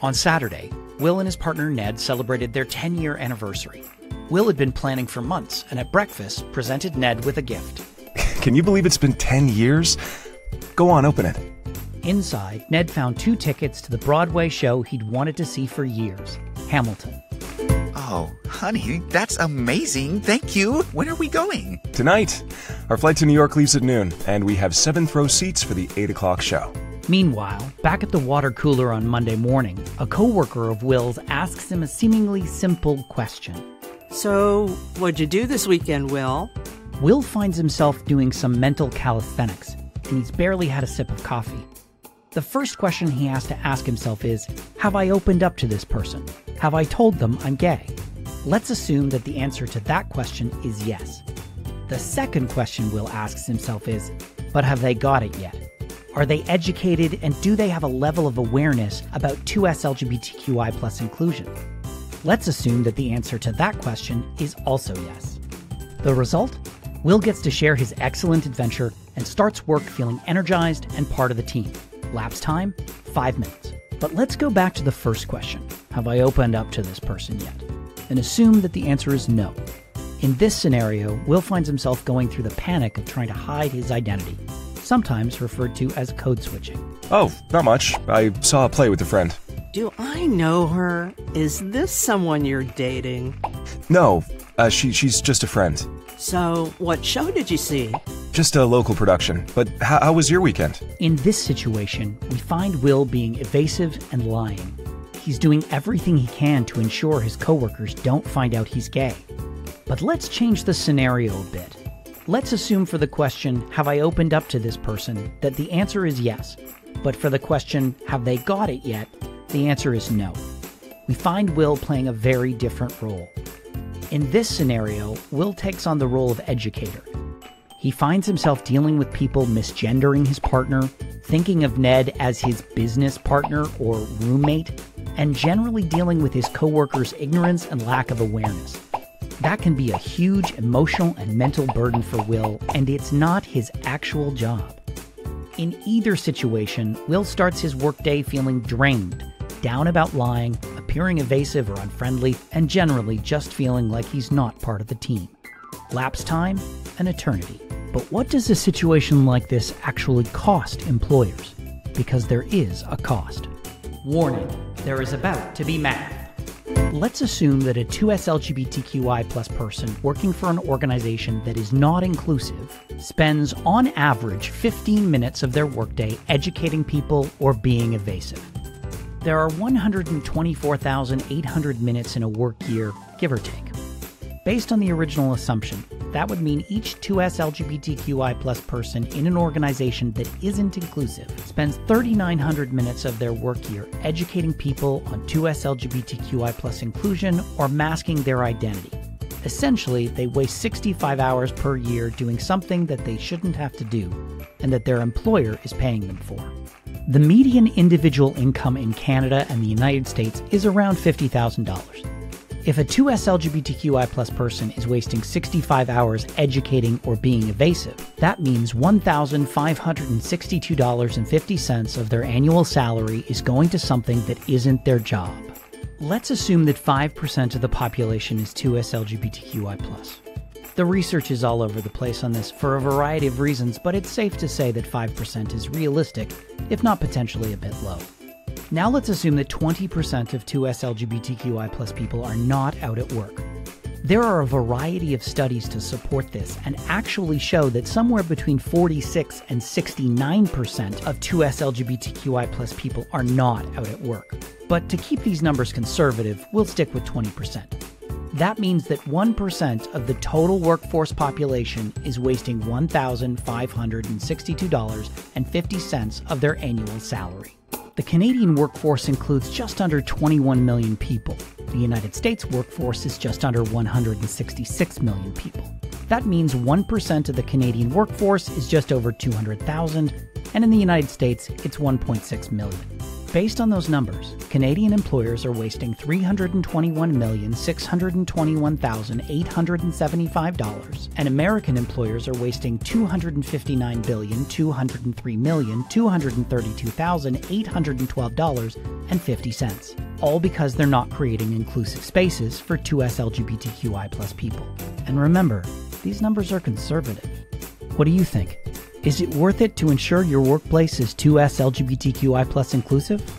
On Saturday, Will and his partner Ned celebrated their 10 year anniversary. Will had been planning for months and at breakfast presented Ned with a gift. Can you believe it's been 10 years? Go on, open it. Inside, Ned found two tickets to the Broadway show he'd wanted to see for years Hamilton. Oh, honey, that's amazing. Thank you. When are we going? Tonight. Our flight to New York leaves at noon, and we have seventh row seats for the 8 o'clock show. Meanwhile, back at the water cooler on Monday morning, a coworker of Will's asks him a seemingly simple question. So, what'd you do this weekend, Will? Will finds himself doing some mental calisthenics, and he's barely had a sip of coffee. The first question he has to ask himself is Have I opened up to this person? Have I told them I'm gay? Let's assume that the answer to that question is yes. The second question Will asks himself is But have they got it yet? Are they educated and do they have a level of awareness about 2S LGBTQI plus inclusion? Let's assume that the answer to that question is also yes. The result? Will gets to share his excellent adventure and starts work feeling energized and part of the team. Lapse time? Five minutes. But let's go back to the first question Have I opened up to this person yet? And assume that the answer is no. In this scenario, Will finds himself going through the panic of trying to hide his identity, sometimes referred to as code switching. Oh, not much. I saw a play with a friend. Do I know her? Is this someone you're dating? No, uh, she, she's just a friend. So, what show did you see? Just a local production. But how, how was your weekend? In this situation, we find Will being evasive and lying. He's doing everything he can to ensure his coworkers don't find out he's gay. But let's change the scenario a bit. Let's assume for the question, Have I opened up to this person? that the answer is yes. But for the question, Have they got it yet? the answer is no. We find Will playing a very different role. In this scenario, Will takes on the role of educator. He finds himself dealing with people misgendering his partner, thinking of Ned as his business partner or roommate, and generally dealing with his coworkers' ignorance and lack of awareness. That can be a huge emotional and mental burden for Will, and it's not his actual job. In either situation, Will starts his workday feeling drained, down about lying, appearing evasive or unfriendly, and generally just feeling like he's not part of the team. Lapse time? An eternity. But what does a situation like this actually cost employers? Because there is a cost. Warning, there is about to be math. Let's assume that a 2S LGBTQI plus person working for an organization that is not inclusive spends on average 15 minutes of their workday educating people or being evasive. There are 124,800 minutes in a work year, give or take. Based on the original assumption, that would mean each 2S LGBTQI plus person in an organization that isn't inclusive spends 3,900 minutes of their work year educating people on 2S LGBTQI plus inclusion or masking their identity. Essentially, they waste 65 hours per year doing something that they shouldn't have to do and that their employer is paying them for. The median individual income in Canada and the United States is around $50,000. If a 2S LGBTQI plus person is wasting 65 hours educating or being evasive, that means $1,562.50 of their annual salary is going to something that isn't their job. Let's assume that 5% of the population is 2S LGBTQI plus. The research is all over the place on this for a variety of reasons, but it's safe to say that 5% is realistic, if not potentially a bit low. Now let's assume that 20% of 2S LGBTQI plus people are not out at work. There are a variety of studies to support this and actually show that somewhere between 46 and 69% of 2S LGBTQI plus people are not out at work. But to keep these numbers conservative, we'll stick with 20%. That means that 1% of the total workforce population is wasting $1,562.50 of their annual salary. The Canadian workforce includes just under 21 million people. The United States workforce is just under 166 million people. That means 1% of the Canadian workforce is just over 200,000, and in the United States, it's 1.6 million. Based on those numbers, Canadian employers are wasting $321,621,875, and American employers are wasting $259,203,232,812.50, all because they're not creating inclusive spaces for 2S LGBTQI plus people. And remember, these numbers are conservative. What do you think? Is it worth it to ensure your workplace is 2S LGBTQI plus inclusive?